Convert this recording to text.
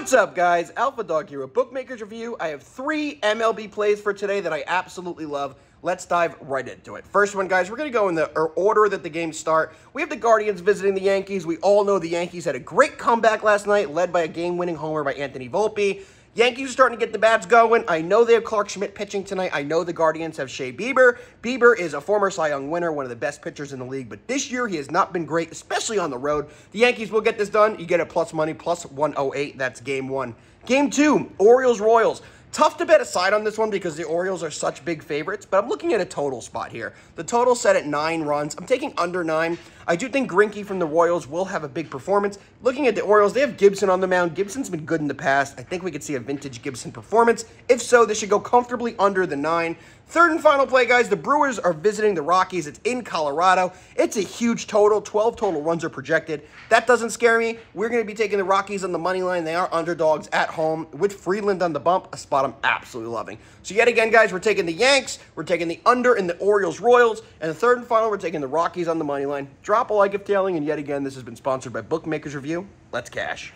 What's up, guys? Alpha Dog here with Bookmakers Review. I have three MLB plays for today that I absolutely love. Let's dive right into it. First one, guys, we're going to go in the order that the games start. We have the Guardians visiting the Yankees. We all know the Yankees had a great comeback last night, led by a game-winning homer by Anthony Volpe. Yankees are starting to get the bats going. I know they have Clarke Schmidt pitching tonight. I know the Guardians have Shane Bieber. Bieber is a former Cy Young winner, one of the best pitchers in the league, but this year he has not been great, especially on the road. The Yankees will get this done. You get a plus money, plus 108. That's game one. Game two, Orioles Royals. Tough to bet aside on this one because the Orioles are such big favorites, but I'm looking at a total spot here. The total set at nine runs. I'm taking under nine. I do think Greinke from the Royals will have a big performance. Looking at the Orioles, they have Gibson on the mound. Gibson's been good in the past. I think we could see a vintage Gibson performance. If so, this should go comfortably under the nine. Third and final play, guys. The Brewers are visiting the Rockies. It's in Colorado. It's a huge total. 12 total runs are projected. That doesn't scare me. We're going to be taking the Rockies on the money line. They are underdogs at home with Freeland on the bump, a spot I'm absolutely loving. So yet again, guys, we're taking the Yanks. We're taking the under in the Orioles Royals. And the third and final, we're taking the Rockies on the money line. Drop a like if tailing. And yet again, this has been sponsored by Bookmakers Review. Let's cash.